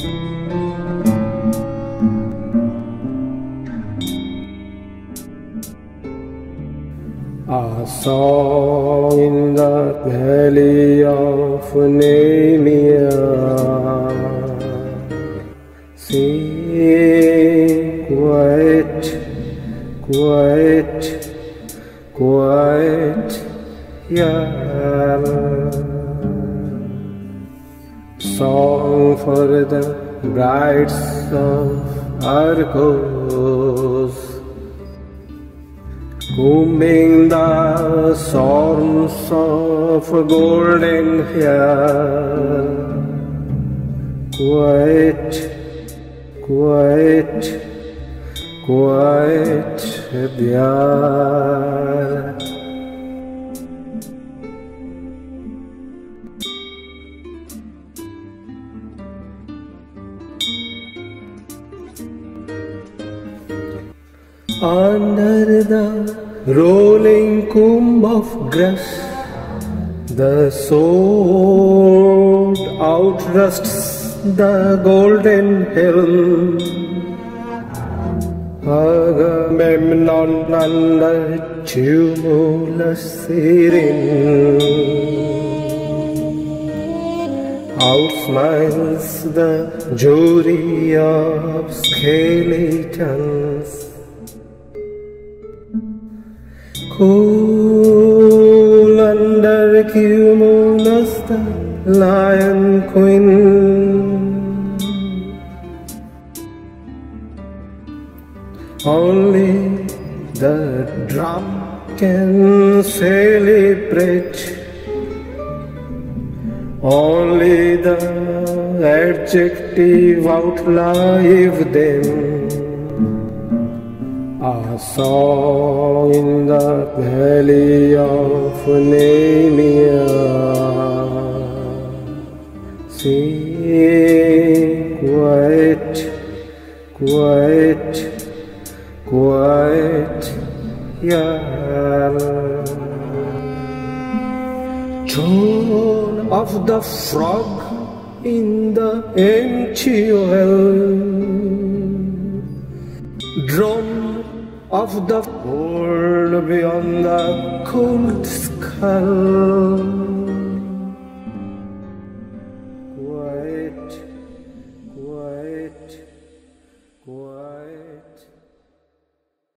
A song in the valley of Nemea. Sing quiet, quiet, quiet, yeah. Song for the brides of Argos. Combing the storms of golden hair. Quiet, quiet, quiet, dear. Under the rolling comb of grass, the sword outrusts the golden helm. Agamemnon the tumulus Sirin outsmiles the jury of skeletons. Cool under cumulus the lion queen. Only the drum can celebrate. Only the adjective outlive them. A song in the valley of Nemia Sing quiet, quiet, quiet yeah. Tune of the frog in the empty well of the world beyond the cold sky. Quiet.